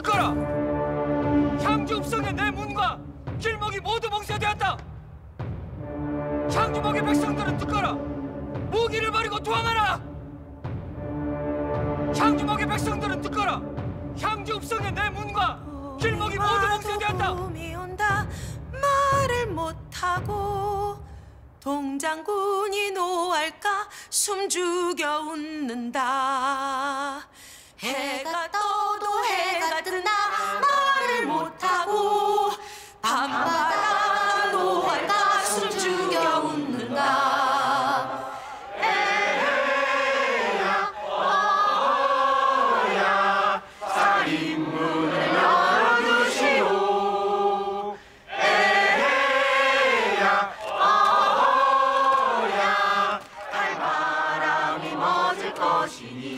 듣거라 향주읍성의 내 문과 길목이 모두 봉쇄되었다! 향주목의 백성들은 듣거라 무기를 버리고 투항하라! 향주목의 백성들은 듣거라 향주읍성의 내 문과 길목이 모두 봉쇄되었다! 온다. 말을 못하고 동장군이 노할까 숨죽여 웃는다. 해가 Shini